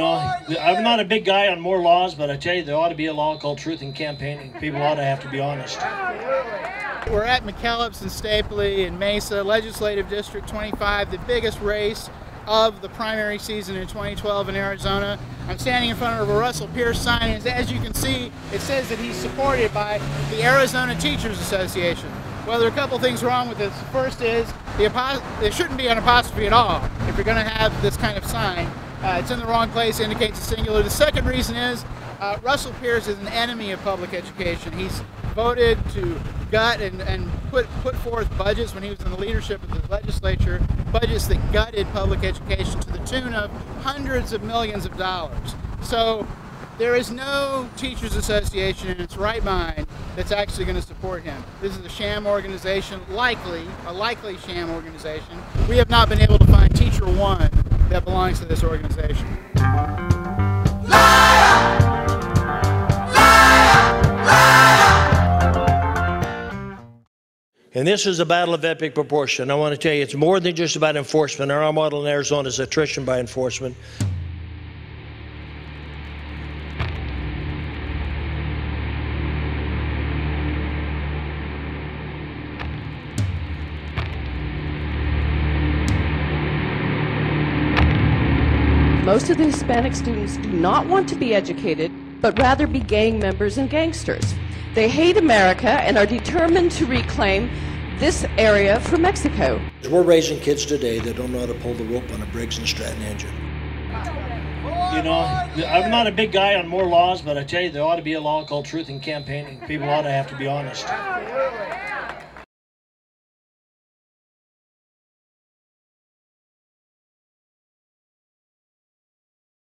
I'm not a big guy on more laws, but I tell you, there ought to be a law called truth in campaigning. People ought to have to be honest. We're at McKellips and Stapley in Mesa, Legislative District 25, the biggest race of the primary season in 2012 in Arizona. I'm standing in front of a Russell Pearce sign, and as you can see, it says that he's supported by the Arizona Teachers Association. Well, there are a couple things wrong with this. First is the there shouldn't be an apostrophe at all if you're going to have this kind of sign. Uh, it's in the wrong place, indicates a singular. The second reason is uh, Russell Pearce is an enemy of public education. He's voted to gut and, and put, put forth budgets when he was in the leadership of the legislature, budgets that gutted public education to the tune of hundreds of millions of dollars. So there is no teachers association in its right mind that's actually going to support him. This is a sham organization, likely, a likely sham organization. We have not been able to find teacher one that belongs to this organization. And this is a battle of epic proportion. I want to tell you, it's more than just about enforcement. Our model in Arizona is attrition by enforcement. Most of the Hispanic students do not want to be educated, but rather be gang members and gangsters. They hate America and are determined to reclaim this area for Mexico. We're raising kids today that don't know how to pull the rope on a Briggs and Stratton engine. You know, I'm not a big guy on more laws, but I tell you, there ought to be a law called truth in campaigning. People ought to have to be honest.